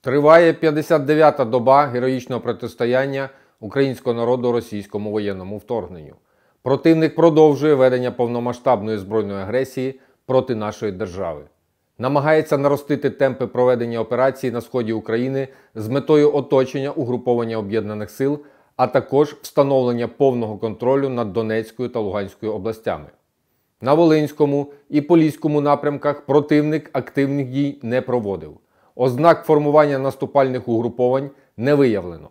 Триває 59-та доба героїчного протистояння українського народу російському воєнному вторгненню. Противник продовжує ведення повномасштабної збройної агресії проти нашої держави. Намагається наростити темпи проведення операцій на сході України з метою оточення угруповання об'єднаних сил, а також встановлення повного контролю над Донецькою та Луганською областями. На Волинському і Поліському напрямках противник активних дій не проводив. Ознак формування наступальних угруповань не виявлено.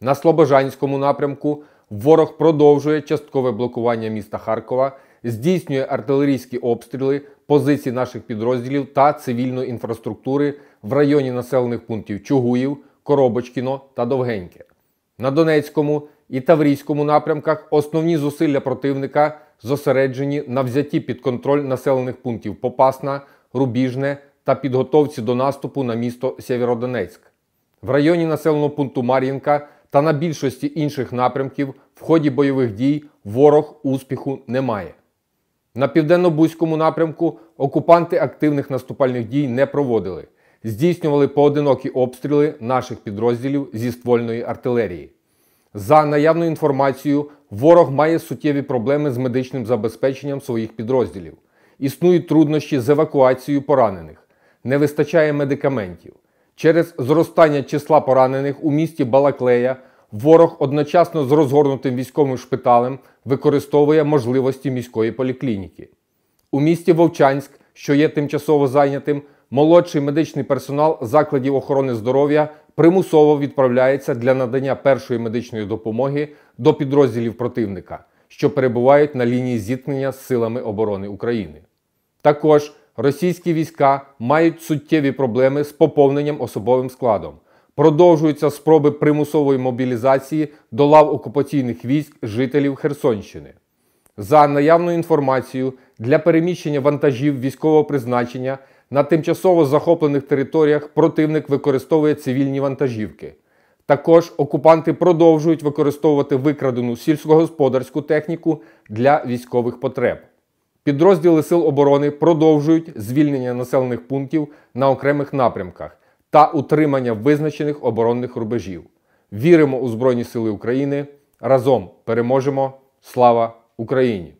На Слобожанському напрямку ворог продовжує часткове блокування міста Харкова, здійснює артилерійські обстріли позицій наших підрозділів та цивільної інфраструктури в районі населених пунктів Чугуїв, Коробочкіно та Довгеньке. На Донецькому і Таврійському напрямках основні зусилля противника зосереджені на взятті під контроль населених пунктів Попасна, Рубіжне та підготовці до наступу на місто Сєвєродонецьк. В районі населеного пункту Мар'їнка та на більшості інших напрямків в ході бойових дій ворог успіху не має. На південно-бузькому напрямку окупанти активних наступальних дій не проводили, здійснювали поодинокі обстріли наших підрозділів зі ствольної артилерії. За наявною інформацією, ворог має суттєві проблеми з медичним забезпеченням своїх підрозділів. Існують труднощі з евакуацією поранених, не вистачає медикаментів. Через зростання числа поранених у місті Балаклея ворог одночасно з розгорнутим військовим шпиталем використовує можливості міської поліклініки. У місті Вовчанськ, що є тимчасово зайнятим, молодший медичний персонал закладів охорони здоров'я примусово відправляється для надання першої медичної допомоги до підрозділів противника, що перебувають на лінії зіткнення з силами оборони України. Також російські війська мають суттєві проблеми з поповненням особовим складом. Продовжуються спроби примусової мобілізації до лав окупаційних військ жителів Херсонщини. За наявною інформацією, для переміщення вантажів військового призначення на тимчасово захоплених територіях противник використовує цивільні вантажівки. Також окупанти продовжують використовувати викрадену сільськогосподарську техніку для військових потреб. Підрозділи Сил оборони продовжують звільнення населених пунктів на окремих напрямках та утримання визначених оборонних рубежів. Віримо у Збройні Сили України. Разом переможемо! Слава Україні!